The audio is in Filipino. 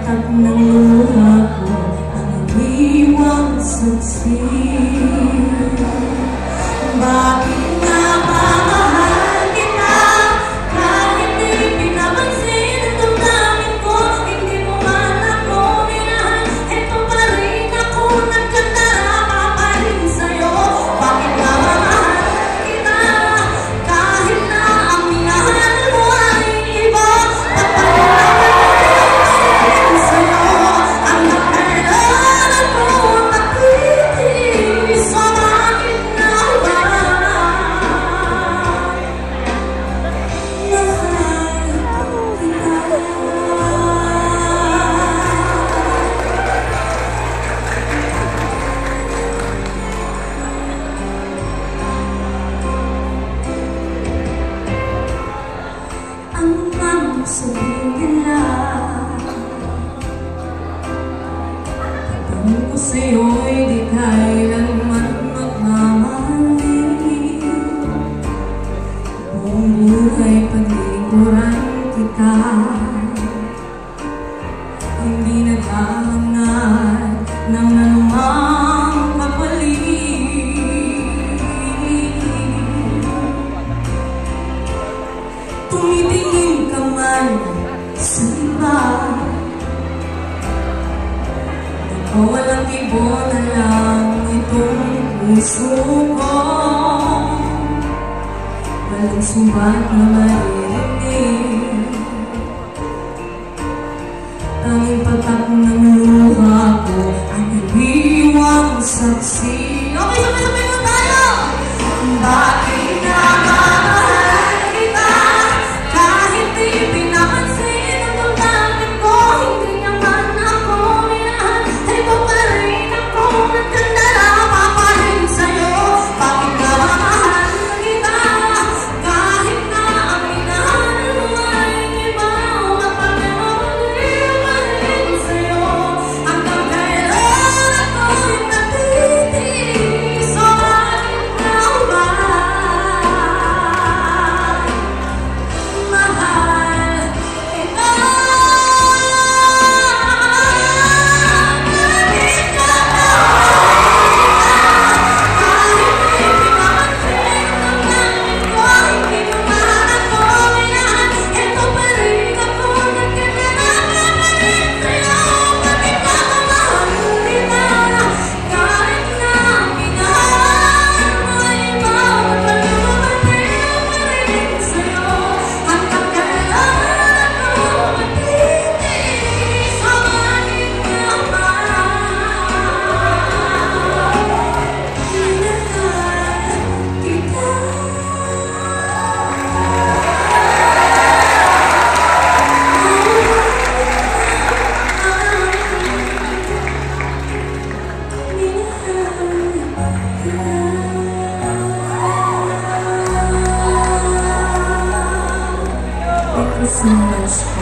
Tatag ng luha ko ang iwang saksi sa'yo'y di kailanman magmamahalin Buong buhay palikuran kita Ang di nag-aangat ng anumang kapalit Tumitingin ka man sa iba. Ikaw ang ibon na lang itong puso ko Walang sumbat na maririnig Tanging patak ng numbers